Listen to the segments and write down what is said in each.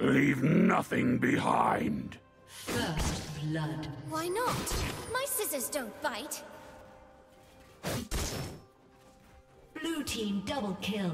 Leave nothing behind. First blood. Why not? My scissors don't bite. Blue team double kill.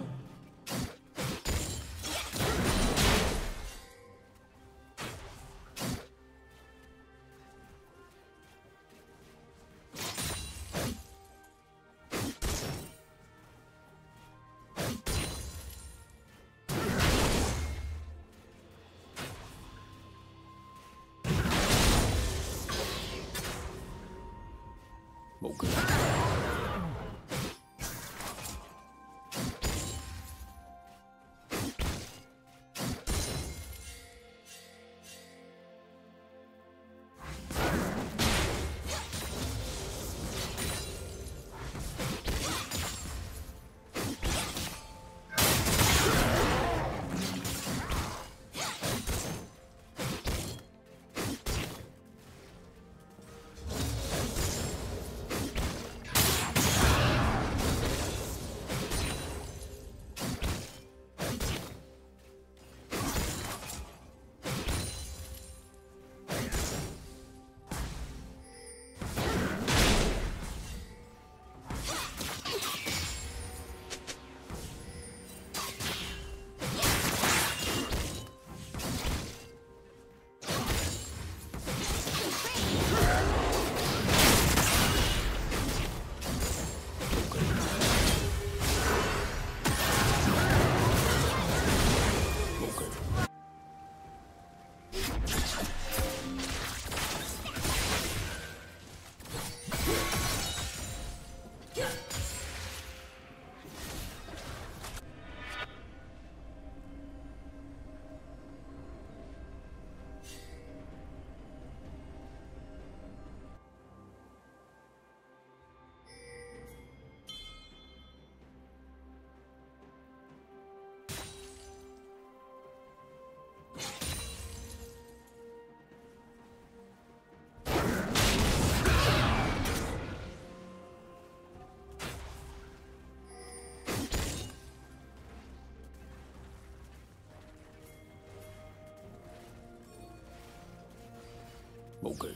Okay.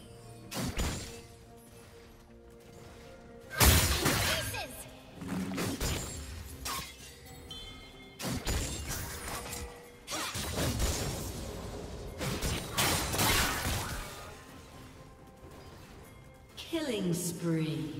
Killing spree.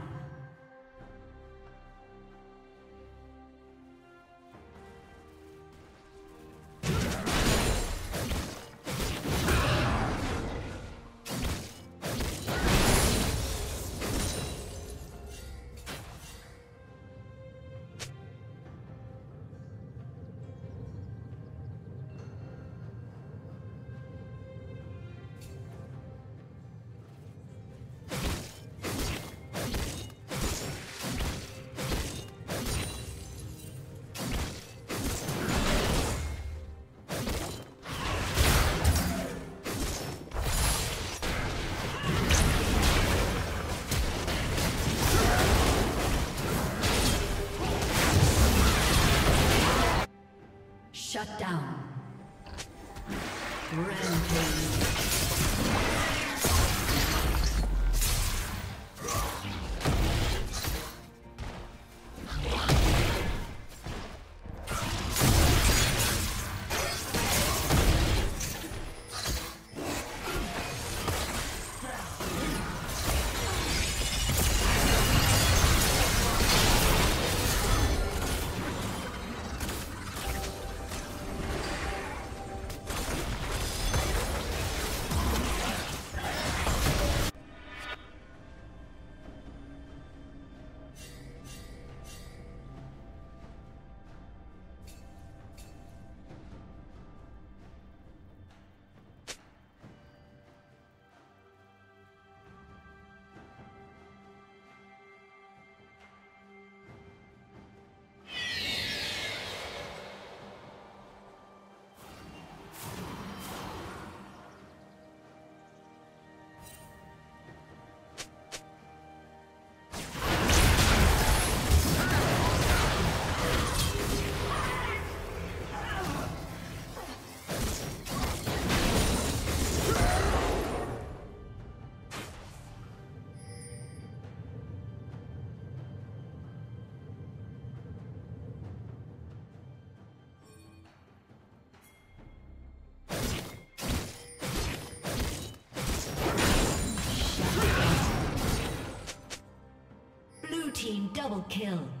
Shut down. Double kill.